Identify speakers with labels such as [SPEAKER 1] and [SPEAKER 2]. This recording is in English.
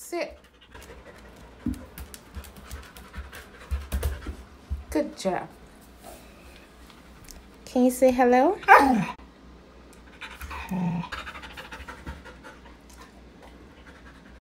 [SPEAKER 1] Sit. Good job. Can you say hello?